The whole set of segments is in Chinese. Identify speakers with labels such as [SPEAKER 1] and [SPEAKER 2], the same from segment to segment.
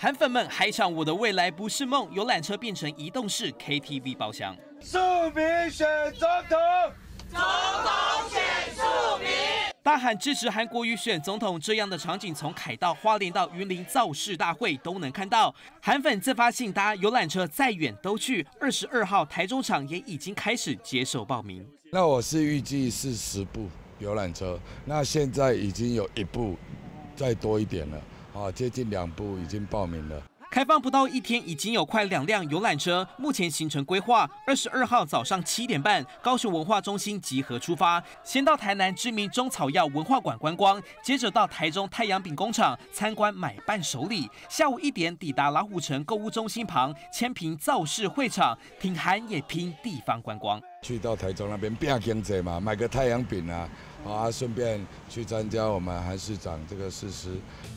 [SPEAKER 1] 韩粉们嗨唱《我的未来不是梦》，游览车变成移动式 KTV 包厢。
[SPEAKER 2] 庶民选总统，
[SPEAKER 3] 总统选庶民。
[SPEAKER 1] 大喊支持韩国瑜选总统，这样的场景从凯道、花莲到云林造势大会都能看到。韩粉自发性搭游览车，再远都去。二十二号台中场也已经开始接受报名。
[SPEAKER 4] 那我是预计是十步。游览车，那现在已经有一部，再多一点了，啊，接近两部已经报名了。
[SPEAKER 1] 开放不到一天，已经有快两辆游览车。目前行程规划：二十二号早上七点半，高雄文化中心集合出发，先到台南知名中草药文化馆观光，接着到台中太阳饼工厂参观买伴手礼。下午一点抵达老虎城购物中心旁千平造势会场，挺韩也拼地方观光。
[SPEAKER 4] 去到台中那边变经济嘛，买个太阳饼啊。啊，顺便去参加我们韩市长这个誓师。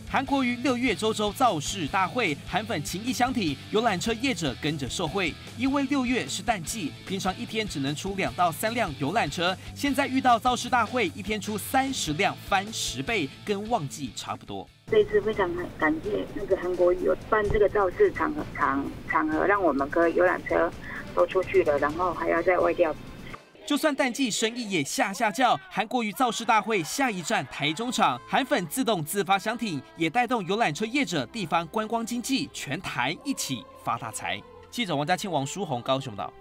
[SPEAKER 1] 韩国于六月周周造势大会，韩粉情谊相挺，游览车业者跟着受惠。因为六月是淡季，平常一天只能出两到三辆游览车，现在遇到造势大会，一天出三十辆，翻十倍，跟旺季差不多。
[SPEAKER 5] 这次非常感谢那个韩国有办这个造势场合场场合，让我们跟游览车都出去了，然后还要在外调。
[SPEAKER 1] 就算淡季，生意也下下叫。韩国瑜造势大会下一站台中场，韩粉自动自发相挺，也带动游览车业者、地方观光经济，全台一起发大财。记者王家庆、王书红高雄道。